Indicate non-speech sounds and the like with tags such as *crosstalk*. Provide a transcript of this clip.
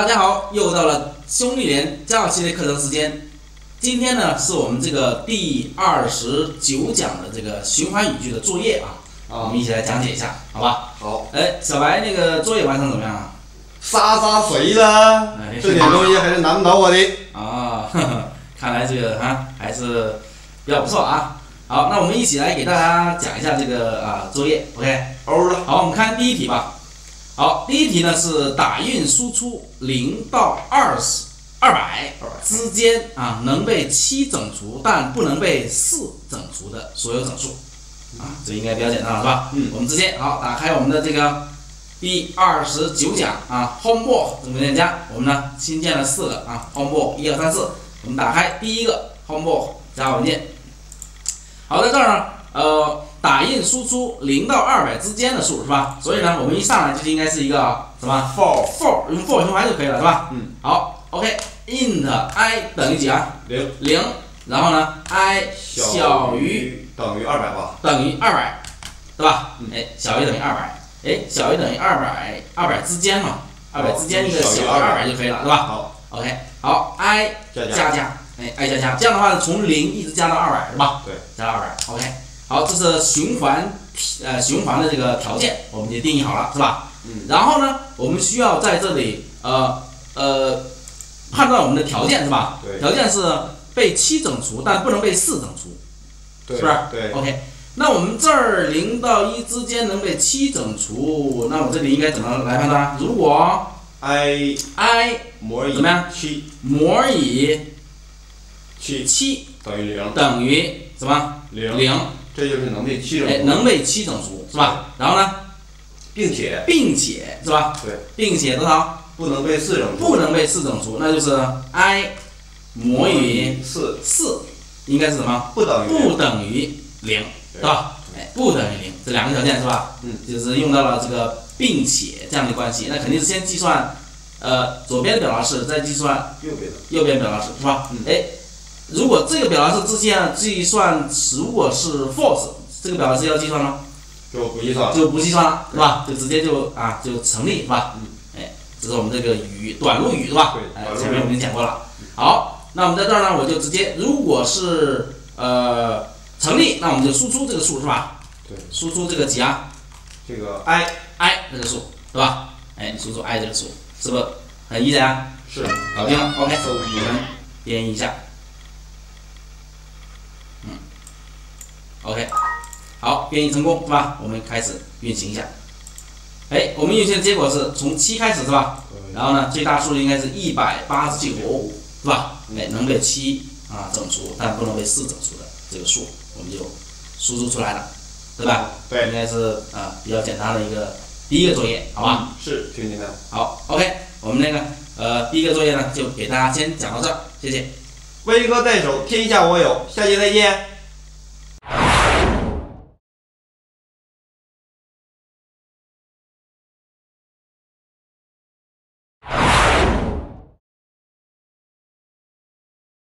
大家好，又到了兄弟连加号系列课程时间。今天呢，是我们这个第二十九讲的这个循环语句的作业啊，我们一起来讲解一下，好吧？好，哎，小白那个作业完成怎么样啊？沙沙水了，哎这点东西还是难不倒我的。啊，呵 *laughs* 呵看来这个哈还是比较不错啊。好，那我们一起来给大家讲一下这个啊作业，OK？欧了，好，我们看第一题吧。好，第一题呢是打印输出零到二十二百之间啊能被七整除，但不能被四整除的所有整数啊，这应该比较简单了是吧？嗯我们直接好打开我们的这个第二十九讲啊，homework 文件夹，我们呢新建了四个啊，homework 一二三四，我们打开第一个 homework 加文件。好，在这儿呢，呃，打印输出零到二百之间的数是吧？所以呢，我们一上来就应该是一个什么 for for 用 for 循环就可以了是吧？嗯。好，OK，int i 等于几啊？零零，然后呢，i 小于等于二百吧？等于二百，对吧嗯？哎，小于等于二百，哎，小于等于二百，二百之间嘛，二百之间一个小于二200百就可以了，对吧好，？OK，好，i 加加，加加，哎，i 加加，这样的话从零一直加到二百是吧？对，加到二百，OK。好，这是循环呃循环的这个条件，我们就定义好了是吧？嗯，然后呢，我们需要在这里呃呃判断我们的条件是吧？对，条件是被七整除，但不能被四整除。对，是不是？对，OK，那我们这儿零到一之间能被七整除，那我这里应该怎么来判断？如果 i i 模拟怎么样？七。模以七。七。等于零。等于什么？零，零，这就是能被七整哎，除，能被七整除是吧？然后呢，并且并且是吧？对，并且多少？不能被四整除，不能被四整除，那就是 i 模以四四，应该是什么？不等于不等于零，对是吧？哎，不等于零，这两个条件是吧？嗯，就是用到了这个并且这样的关系，那肯定是先计算，呃，左边的表达式，再计算右边的，右边表达式，是吧？嗯哎，如果这个表达式之间计算如果是 false，这个表达式要计算吗？就不计算，就不计算了，是吧？就直接就啊就成立，是吧？嗯。哎，这是我们这个语短路语，是吧？对哎前面我们已经讲过了。好，那我们在这儿呢，我就直接，如果是呃成立，那我们就输出这个数，是吧？对，输出这个几啊这个 i i 这个数，是吧？哎，输出 i 这个数，是不是很 easy 啊？是搞定了，OK，搜我们编译一下。嗯，OK，好，编译成功是吧？我们开始运行一下。哎，我们运行的结果是从七开始是吧？然后呢，最大数应该是一百八十九，是吧？哎，能被七啊整除，但不能被四整除的这个数，我们就输出出来了，对吧？对应该是啊比较简单的一个第一个作业，好吧？是挺简单。好，OK，我们那个呃第一个作业呢，就给大家先讲到这儿，谢谢。威哥在手，天下我有，下期再见。